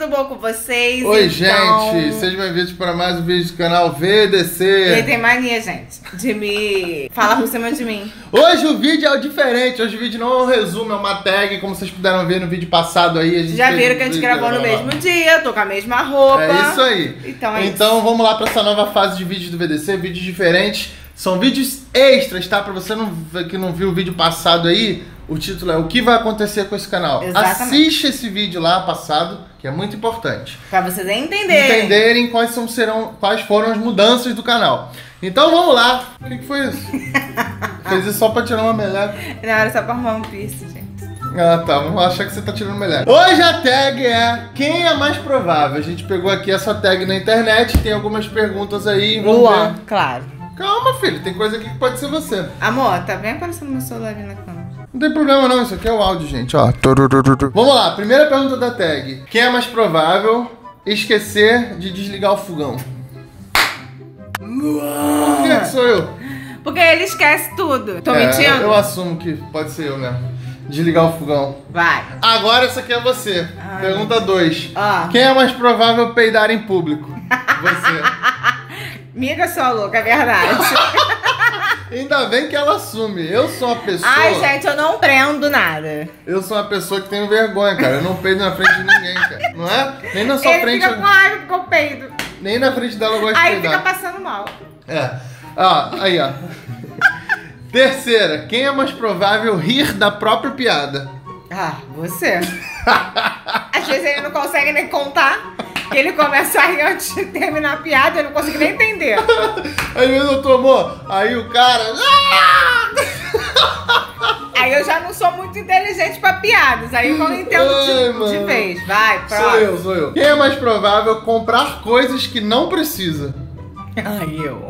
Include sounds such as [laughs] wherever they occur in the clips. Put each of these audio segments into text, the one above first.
tudo bom com vocês? Oi, Então, gente, sejam bem-vindos para mais um vídeo do canal Ele VDC. tem mania, gente, de me falar por cima de mim. Hoje o vídeo é o diferente, hoje o vídeo não é um resumo, é uma tag, como vocês puderam ver no vídeo passado aí. A gente Já viram que a gente gravou no mesmo dia, tô com a mesma roupa. É isso aí. Então é Então vamos lá para essa nova fase de vídeos do VDC, vídeos diferentes. São vídeos extras, tá? Pra você não, que não viu o vídeo passado aí, o título é O que vai acontecer com esse canal. Exatamente. Assiste esse vídeo lá passado, que é muito importante. Pra vocês entenderem. entenderem quais, são, serão, quais foram as mudanças do canal. Então vamos lá. O que, que foi isso? [laughs] Fez isso só pra tirar uma melhor. Não, era só pra arrumar um piercing, gente. Ah tá, vamos achar que você tá tirando melhor. Hoje a tag é quem é mais provável. A gente pegou aqui essa tag na internet, tem algumas perguntas aí. Vamos Luan, ver. claro. Calma, filho, tem coisa aqui que pode ser você. Amor, tá bem aparecendo meu celular ali na câmera. Não tem problema não, isso aqui é o áudio, gente, ó. Vamos lá, primeira pergunta da tag. Quem é mais provável esquecer de desligar o fogão? Por que que sou eu? Porque ele esquece tudo. Tô É, mentindo? Eu, eu assumo que pode ser eu mesmo. Desligar o fogão. Vai. Agora essa aqui é você. Ai. Pergunta 2. Ó. Quem é mais provável peidar em público? Você. [laughs] Miga sua louca, é verdade. [laughs] Ainda bem que ela assume. Eu sou uma pessoa. Ai, gente, eu não prendo nada. Eu sou uma pessoa que tenho vergonha, cara. Eu não peido na frente de ninguém, cara. Não é? Nem na sua ele frente. fica com raiva porque eu peido. Nem na frente dela eu gosto de Aí fica peidar. passando mal. É. Ó, aí, ó. Terceira. Quem é mais provável rir da própria piada? Ah, você. [laughs] Às vezes ele não consegue nem contar. [laughs] Ele começa a rir antes de terminar a piada, eu não consigo nem entender. [laughs] Às vezes eu tô, amor, aí o cara. "Ah!" Aí eu já não sou muito inteligente pra piadas. Aí eu não entendo Ai, de, de vez. Vai, Sou próximo. eu, sou eu. Quem é mais provável comprar coisas que não precisa? Ai, eu.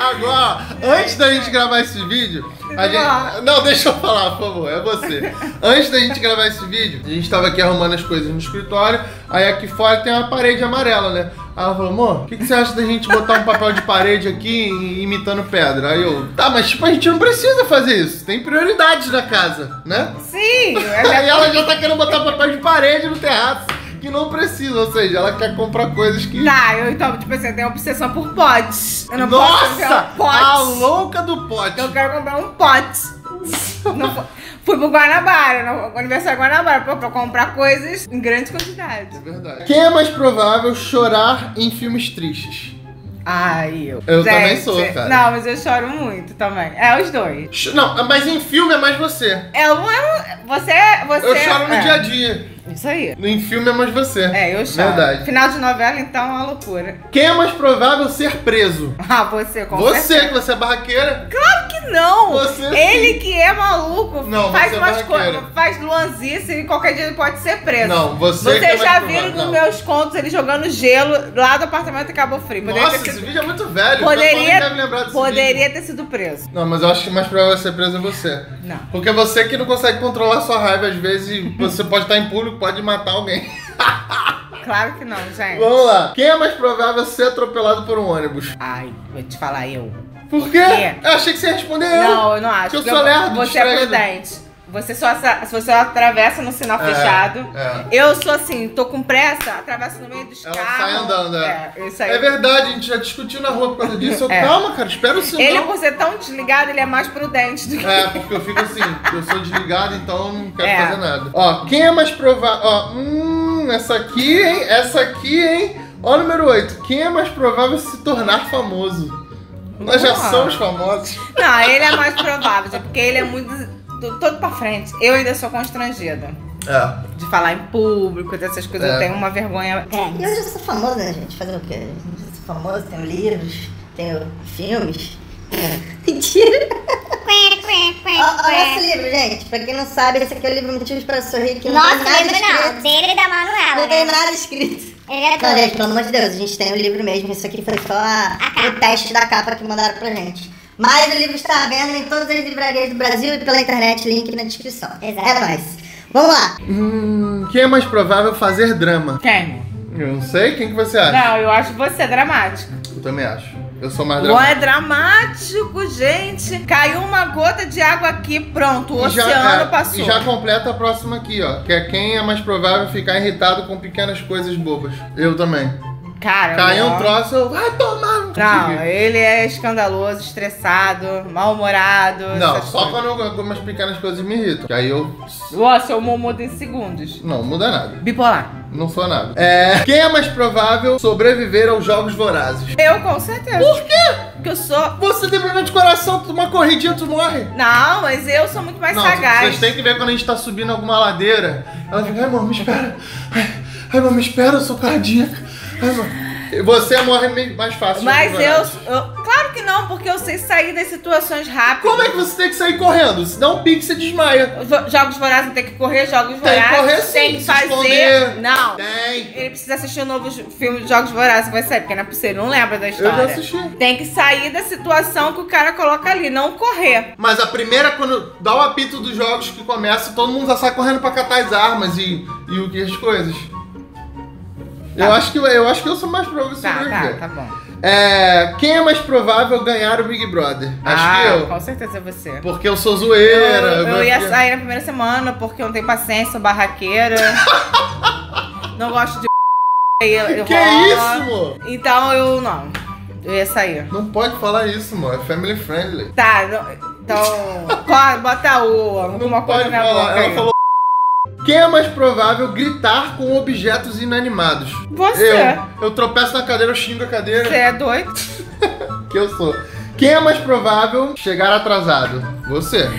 Agora, antes da gente gravar esse vídeo, a gente. Não, deixa eu falar, por favor, é você. Antes da gente gravar esse vídeo, a gente tava aqui arrumando as coisas no escritório, aí aqui fora tem uma parede amarela, né? Aí ela falou, amor, o que, que você acha da gente botar um papel de parede aqui imitando pedra? Aí eu, tá, mas tipo, a gente não precisa fazer isso. Tem prioridades na casa, né? Sim, eu [laughs] Aí ela já tá querendo botar papel de parede no terraço, que não precisa, ou seja, ela quer comprar coisas que. Tá, eu então, tipo assim, eu tenho obsessão por potes. Eu não posso ter Nossa! um pote. A louca do pote! Eu quero comprar um pote. Não fu- fui pro Guanabara, no aniversário Guanabara, pra, pra comprar coisas em grande quantidade. É verdade. Quem é mais provável chorar em filmes tristes? Ai, eu. Eu também sou, cara. Não, mas eu choro muito também. É os dois. Não, mas em filme é mais você. É um. é Você. você Eu choro no é. dia a dia. Isso aí. Em filme é mais você. É, eu choro. Verdade. Final de novela, então, é uma loucura. Quem é mais provável ser preso? Ah, você, com você, certeza. que você é barraqueira. Claro que não! Você ele sim. que é maluco, Não, faz é umas coisas, faz luanzice e qualquer dia ele pode ser preso. Não, você é Vocês mais já viram nos meus contos ele jogando gelo lá do apartamento em Cabo Frio. Poderia Nossa, esse vídeo é muito velho. o pessoal nem poderia, deve lembrar desse poderia ter sido preso. Não, mas eu acho que mais provável ser preso é você. Não. Porque você que não consegue controlar sua raiva, às vezes você pode estar em público, pode matar alguém. Claro que não, gente. Vamos lá. Quem é mais provável ser atropelado por um ônibus? Ai, vou te falar eu. Por quê? quê? Eu achei que você ia responder eu. Não, eu não acho. Que eu porque sou lerdo, Você é distraído. prudente. Você só, você atravessa no sinal É, fechado. é. Eu sou assim, tô com pressa, atravesso no meio dos Ela carros. sai andando, é. É. É verdade, a gente já discutiu na rua por causa disso. Eu, É. Calma, cara, espera o sinal. Ele, por ser tão desligado, ele é mais prudente do que. É, porque eu fico assim, eu sou desligado, então não quero É. fazer nada. Ó, quem é mais provável. Ó, hum, essa aqui, hein? Essa aqui, hein? Ó, número 8. Quem é mais provável se tornar famoso? Nós já somos famosos. Não, ele é mais provável, porque ele é muito. To- todo pra frente. Eu ainda sou constrangida. É. De falar em público, dessas coisas. É. Eu tenho uma vergonha. E eu já sou famosa, né, gente? Fazer o quê? Eu já sou famosa, tenho livros, tenho filmes. [laughs] Mentira! Olha esse livro, gente. Pra quem não sabe, esse aqui é o livro Motivos para Sorrir, que não Nossa, tem nada não. escrito. Dele e da Manuela. Não tem né? nada escrito. Ele é Não, gente, pelo amor de Deus, a gente tem o livro mesmo. Isso aqui foi só a- o teste da capa que mandaram pra gente. Mas o livro está à venda em todas as livrarias do Brasil e pela internet, link na descrição. Exato. É nóis. Vamos lá. Hum, quem é mais provável fazer drama? Quem? Eu não sei, quem que você acha? Não, eu acho você dramático. Eu também acho. Eu sou mais Luan é dramático. dramático, gente. Caiu uma gota de água aqui, pronto. O E já- oceano é, passou. E já completa a próxima aqui, ó. Que é quem é mais provável ficar irritado com pequenas coisas bobas. Eu também. Cara, Caiu um troço, eu. Vai tomar! Não, Não, ele é escandaloso, estressado, mal-humorado. Não, só coisas. quando algumas pequenas coisas me irritam. Que aí eu. Nossa, eu mudo em segundos. Não, muda nada. Bipolar. Não sou nada. É. Quem é mais provável sobreviver aos jogos vorazes? Eu, com certeza. Por quê? Porque eu sou. Você tem problema de coração, tu- uma corridinha tu morre. Não, mas eu sou muito mais Não, sagaz. vocês têm que ver quando a gente tá subindo alguma ladeira. Ela fica, ai, amor, me espera. Ai, ai amor, me espera, eu sou cardíaca. Você morre mais fácil. Mas eu, vorazes. eu- Claro que não, porque eu sei sair das situações rápidas. Como é que você tem que sair correndo? Se dá um pique, você desmaia. Jo- Jogos vorazes tem que correr, jogos Tem que vorazes. correr sim, tem que fazer. esconder. Não. Tem. Ele precisa assistir o novo jo- filme de Jogos Vorazes vai sair, porque não é possível, não lembra da Eu história. já assisti. Tem que sair da situação que o cara coloca ali, não correr. Mas a primeira, quando dá o apito dos jogos que começa, todo mundo já sai correndo pra catar as armas e, e o que as coisas. Eu, acho que, eu acho que eu sou mais provável Tá, tá, sobreviver. tá bom. É, quem é mais provável ganhar o Big Brother? Acho ah, que eu. com certeza é você. Porque eu sou zoeira. Eu, eu ia porque- sair na primeira semana porque eu não tenho paciência, sou barraqueira. [laughs] não gosto de [laughs] eu, Que rola. isso, amor? Então eu não. Eu ia sair. Não pode falar isso, amor. É family friendly. Tá, não- então. bota o. Não pode falar. Ela aí. falou. Quem é mais provável gritar com objetos inanimados? Você. Eu. Eu tropeço na cadeira, eu xingo a cadeira. Você é doido? [laughs] Que eu sou. Quem é mais provável chegar atrasado? Você.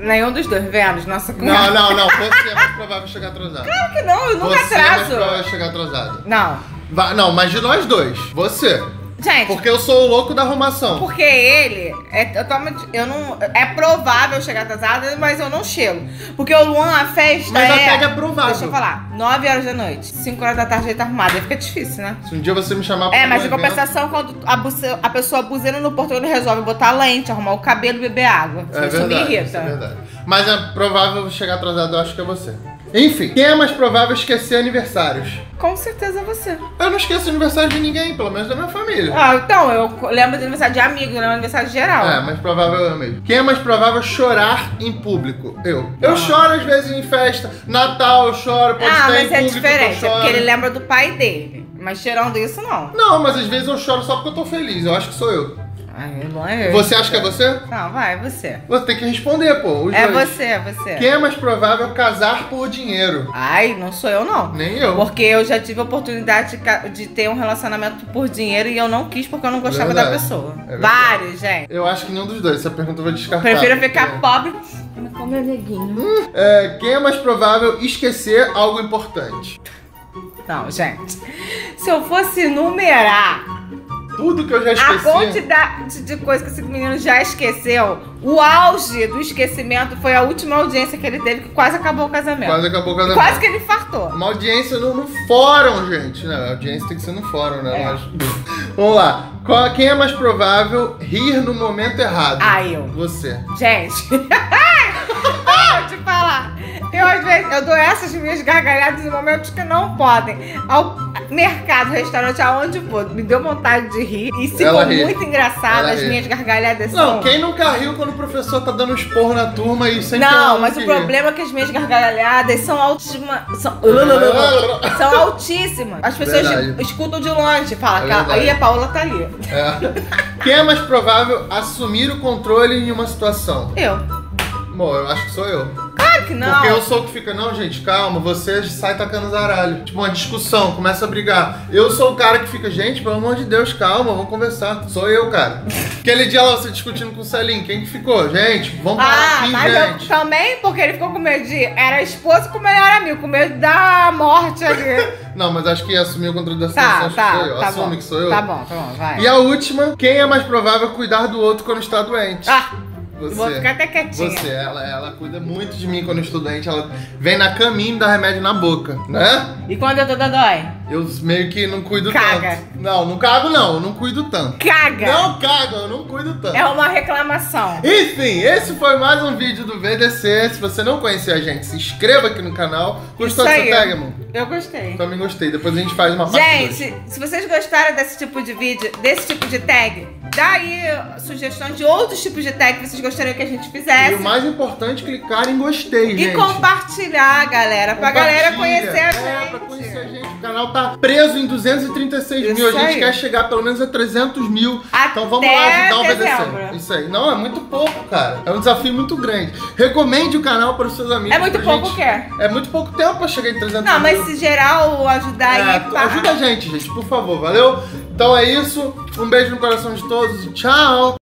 Nenhum dos dois, Vênus, nossa Não, não, não. [laughs] Você é mais provável chegar atrasado. Claro que não, eu nunca Você é mais atraso. provável chegar atrasado. Não. Va- não, mas de nós dois. Você. Gente, Porque eu sou o louco da arrumação. Porque ele é totalmente. Eu não. É provável chegar atrasada, mas eu não chego. Porque o Luan, a festa. Mas é, até que é provável. Deixa eu falar. 9 horas da noite, 5 horas da tarde ele tá arrumado. Aí fica difícil, né? Se um dia você me chamar pra É, mas evento- compensação, quando a, buce- a pessoa buzina no portão, ele resolve botar lente, arrumar o cabelo e beber água. É Isso me verdade, irrita. isso é verdade. Mas é provável chegar atrasado, eu acho que é você. Enfim, quem é mais provável esquecer aniversários? Com certeza você. Eu não esqueço aniversário de ninguém, pelo menos da minha família. Ah, então, eu lembro do aniversário de amigo, eu lembro do aniversário geral. É, mas provável eu mesmo. Quem é mais provável chorar em público? Eu. Eu Ah. choro às vezes em festa. Natal eu choro, pode ah, estar em mas é público diferente, é porque ele lembra do pai dele. Mas tirando isso, não. Não, mas às vezes eu choro só porque eu tô feliz. Eu acho que sou eu. Ai, não é eu. Você acha que é você? Não, vai, você. Você tem que responder, pô. os É dois. você, é você. Quem é mais provável casar por dinheiro? Ai, não sou eu, não. Nem eu. Porque eu já tive a oportunidade de, ter um relacionamento por dinheiro e eu não quis porque eu não gostava da Verdade. pessoa. É. Vários, gente. Eu acho que nenhum dos dois. Essa pergunta eu vou descartar. Prefiro ficar porque- pobre. Come meu neguinho. É, quem é mais provável esquecer algo importante? Não, gente. Se eu fosse numerar Tudo que eu já a esqueci. quantidade de coisa que esse menino já esqueceu, o auge do esquecimento foi a última audiência que ele teve, que quase acabou o casamento. Quase acabou o casamento. Quase que ele infartou. Uma audiência no, no fórum, gente. Não, a audiência tem que ser no fórum, né? É. Mas- [laughs] Vamos lá. Qual- quem é mais provável rir no momento errado? Ah, eu. Você. Gente, [laughs] vou te falar. Eu, às vezes, eu dou essas minhas gargalhadas em momentos que não podem. Ao mercado, restaurante, aonde for, me deu vontade de rir. E ri. muito engraçado, Ela as ri. minhas gargalhadas Não, são. quem nunca riu quando o professor tá dando esporro na turma e sempre Não, mas o problema é que as minhas gargalhadas são altíssimas. São, [laughs] são altíssimas. As pessoas Verdade. escutam de longe, falam, É aí a Paula tá ali. É. Quem é mais provável assumir o controle em uma situação? Eu. Bom, eu acho que sou eu. Claro que não. Porque eu sou o que fica, não, gente, calma, você sai tacando zaralho. Tipo, uma discussão, começa a brigar. Eu sou o cara que fica, gente, pelo amor de Deus, calma, vamos conversar. Sou eu, cara. Aquele dia lá, você discutindo com o Celinho, quem que ficou? Gente, vamos parar Ah, aqui, mas eu gente. também, porque ele ficou com medo de. Era esposo com o melhor amigo, com medo da morte ali. [laughs] Não, mas acho que assumir o controle da situação, tá, acho tá. sou eu. tá Assume bom. que sou eu. Tá bom, tá bom, vai. E a última, quem é mais provável cuidar do outro quando está doente? Ah, você. vou ficar até quietinha. Você, ela, ela cuida muito de mim quando doente. Ela vem na caminho e me dá remédio na boca, né? E quando eu tô dodói? Eu meio que não cuido Caga. tanto. Não, não cago não, eu não cuido tanto. Caga! Não cago, eu não cuido tanto. É uma reclamação. Enfim, esse foi mais um vídeo do VDC. Se você não conhecia a gente, se inscreva aqui no canal. Gostou dessa tag, amor? Eu gostei. Também gostei. Depois a gente faz uma parte dois. Gente, se vocês gostaram desse tipo de vídeo, desse tipo de tag, dá aí sugestões de outros tipos de tag que vocês gostariam que a gente E fizesse. o mais importante é clicar em gostei, E gente. compartilhar, galera, pra galera conhecer a gente. É, pra conhecer a gente. O canal tá preso em 236 mil. A Isso gente aí. quer chegar pelo menos a 300 mil. então vamos Até lá ajudar o. VDC. Isso aí. Não, é muito pouco, cara. É um desafio muito grande. Recomende o canal para os seus amigos. É muito pra pouco gente- o quê? É muito pouco tempo pra chegar em 300 Não, mil. mas se geral ajudar É, aí, ajuda a gente, gente, por favor, valeu? Então é isso. Um beijo no coração de todos e tchau!